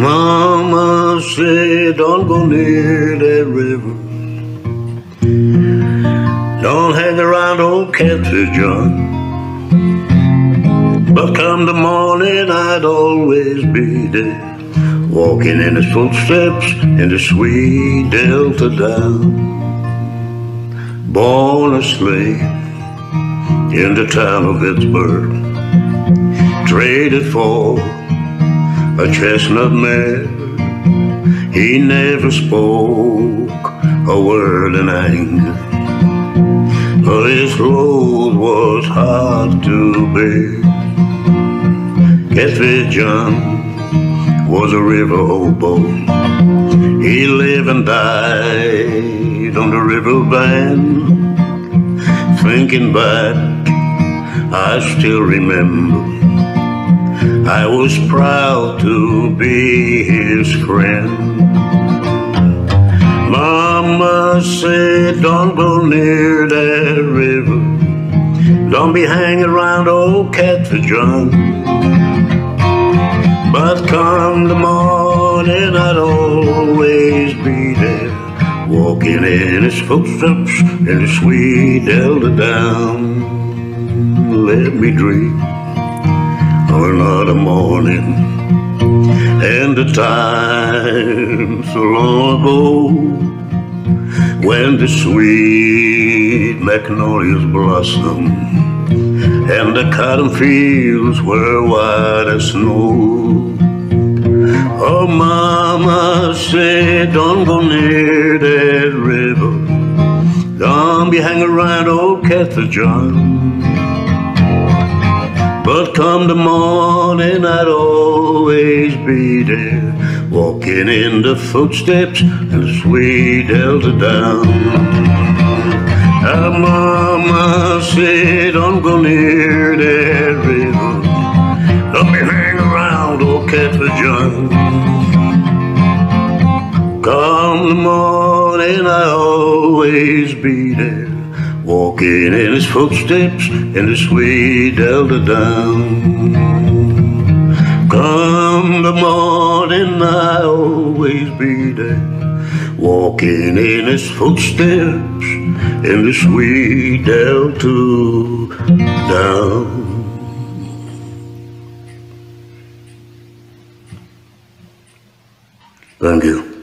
Mama said, don't go near that river. Don't hang around old Catfish John. But come the morning, I'd always be there. Walking in his footsteps in the sweet Delta down. Born a slave in the town of Vicksburg. Traded for a chestnut mare. He never spoke a word in anger. But his load was hard to bear. Catfish John was a river hobo. He lived and died on the river bank. Thinking back, I still remember I was proud to be his friend. Mama said, don't go near that river. Don't be hanging around old Catfish John. But come the morning, I'd always be there. Walking in his footsteps in the sweet Delta down. Let me dream another morning and the time so long ago when the sweet magnolias blossom and the cotton fields were white as snow. Oh, mama said, don't go near that river. Don't be hanging around old Catfish John. But come the morning, I'd always be there, walking in the footsteps of the sweet Delta down. Our mama said, don't go near that river. Don't be hanging around old Catfish John. Come the morning, I'll always be there. Walking in his footsteps in the sweet Delta down. Come the morning, I'll always be there. Walking in his footsteps in the sweet Delta down. Thank you.